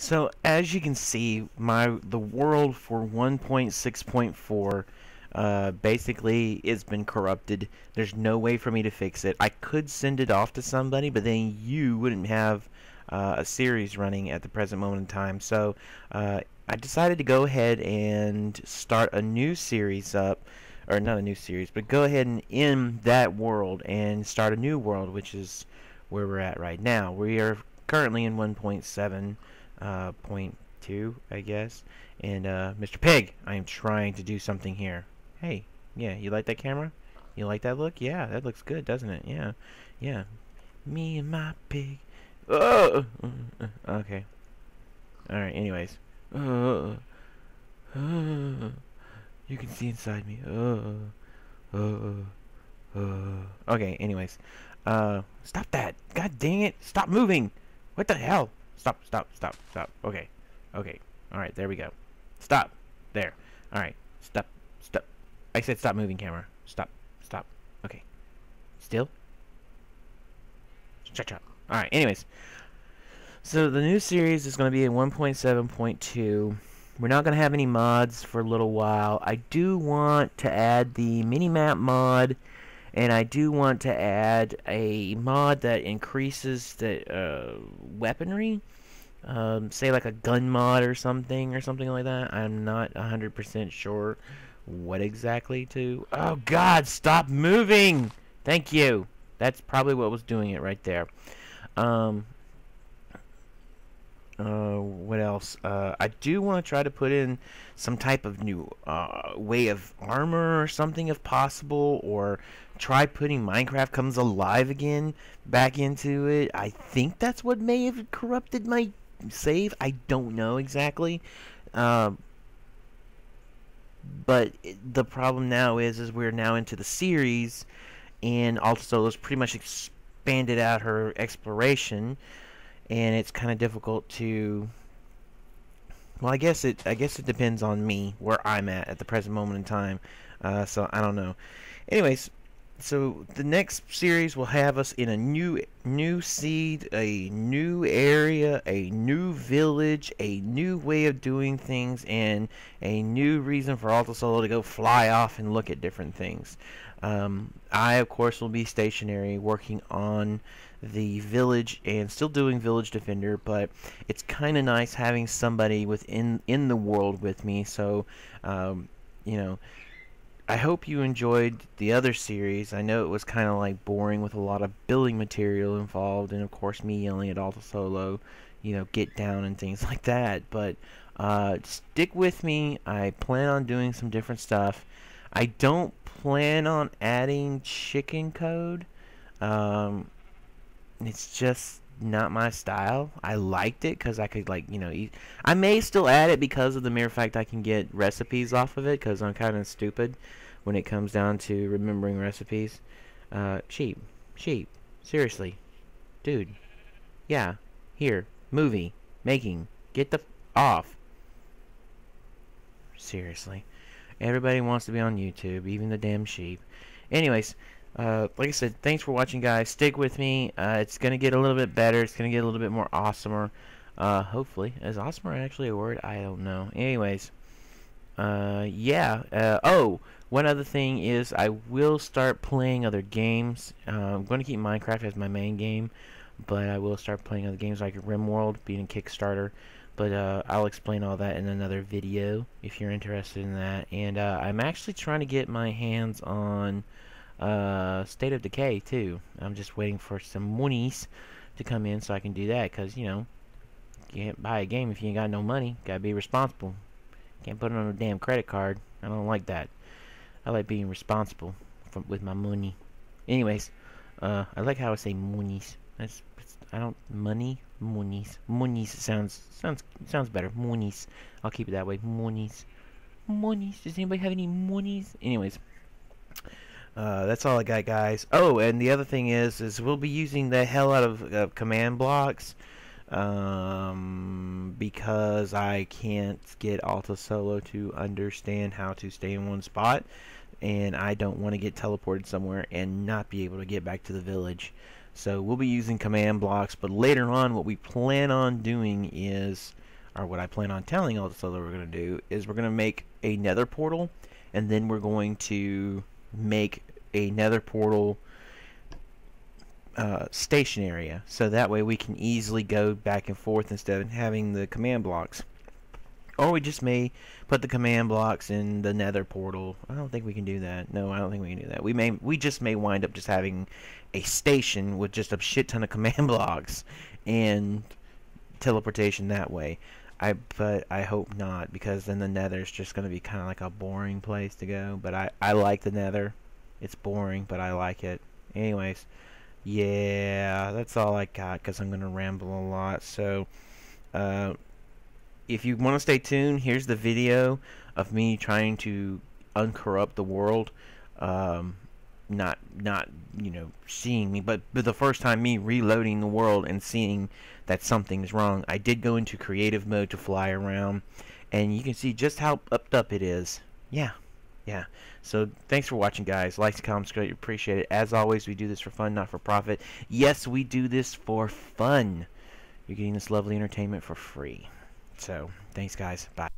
So as you can see, my the world for 1.6.4 uh, basically it's been corrupted. There's no way for me to fix it. I could send it off to somebody, but then you wouldn't have uh, a series running at the present moment in time. So uh, I decided to go ahead and start a new series up, or not a new series, but go ahead and end that world and start a new world, which is where we're at right now. We are currently in 1.7 uh, point two, I guess. And uh, Mr. Pig, I am trying to do something here. Hey, yeah, you like that camera? You like that look? Yeah, that looks good, doesn't it? Yeah, yeah. Me and my pig. Oh, okay. All right. Anyways, uh, uh, you can see inside me. Uh, uh, uh. Okay. Anyways, uh, stop that! God dang it! Stop moving! What the hell? Stop, stop, stop, stop. Okay. Okay. Alright, there we go. Stop. There. Alright. Stop. Stop. I said stop moving camera. Stop. Stop. Okay. Still? Shut up. Alright, anyways. So the new series is going to be in 1.7.2. We're not going to have any mods for a little while. I do want to add the mini-map mod and I do want to add a mod that increases the uh, weaponry. Um, say like a gun mod or something or something like that. I'm not 100% sure what exactly to oh god stop moving! Thank you. That's probably what was doing it right there. Um, uh, what else? Uh, I do want to try to put in some type of new uh, way of armor or something if possible, or try putting Minecraft comes alive again back into it. I think that's what may have corrupted my save. I don't know exactly. Uh, but the problem now is, is we're now into the series, and also it's pretty much expanded out her exploration and it's kind of difficult to well I guess it I guess it depends on me where I'm at at the present moment in time uh, so I don't know. Anyways so the next series will have us in a new new seed a new area a new village a new way of doing things and a new reason for Alta Solo to go fly off and look at different things. Um, I of course will be stationary working on the village and still doing village defender but it's kind of nice having somebody within in the world with me so um, you know I hope you enjoyed the other series. I know it was kind of like boring with a lot of building material involved, and of course me yelling at Alta Solo, you know, get down and things like that. But uh, stick with me. I plan on doing some different stuff. I don't plan on adding chicken code. Um, it's just not my style. I liked it because I could like you know eat. I may still add it because of the mere fact I can get recipes off of it because I'm kind of stupid when it comes down to remembering recipes. Uh, sheep, sheep, seriously, dude, yeah, here, movie, making, get the off. Seriously, everybody wants to be on YouTube, even the damn sheep. Anyways, uh, like I said, thanks for watching, guys. Stick with me. Uh, it's going to get a little bit better. It's going to get a little bit more awesomer. Uh, hopefully. Is awesomer actually a word? I don't know. Anyways, uh, yeah. Uh, oh, one other thing is I will start playing other games. Uh, I'm going to keep Minecraft as my main game, but I will start playing other games like RimWorld, being a Kickstarter. But I'll explain all that in another video if you're interested in that. And I'm actually trying to get my hands on uh, State of Decay too. I'm just waiting for some monies to come in so I can do that because you know can't buy a game if you ain't got no money. Gotta be responsible. Can't put it on a damn credit card. I don't like that. I like being responsible with my money. Anyways, uh, I like how I say monies. That's I don't money monies monies sounds sounds sounds better monies. I'll keep it that way monies monies. Does anybody have any monies? Anyways. Uh, that's all I got, guys. Oh, and the other thing is, is we'll be using the hell out of uh, command blocks um, because I can't get Alta Solo to understand how to stay in one spot, and I don't want to get teleported somewhere and not be able to get back to the village. So we'll be using command blocks, but later on, what we plan on doing is or what I plan on telling also that we're going to do, is we're going to make a nether portal, and then we're going to make a nether portal uh, station area. So that way we can easily go back and forth instead of having the command blocks. Or we just may put the command blocks in the nether portal. I don't think we can do that. No, I don't think we can do that. We may we just may wind up just having a station with just a shit ton of command blocks and teleportation that way. I but I hope not because then the nether is just going to be kind of like a boring place to go. But I I like the nether. It's boring, but I like it. Anyways, yeah, that's all I got because I'm going to ramble a lot. So, uh, if you want to stay tuned, here's the video of me trying to uncorrupt the world. Um, not, not you know, seeing me, but, but the first time me reloading the world and seeing that something's wrong. I did go into creative mode to fly around, and you can see just how upped up it is. Yeah, yeah. So thanks for watching, guys. Likes, comments, great. Appreciate it. As always, we do this for fun, not for profit. Yes, we do this for fun. You're getting this lovely entertainment for free. So, thanks, guys. Bye.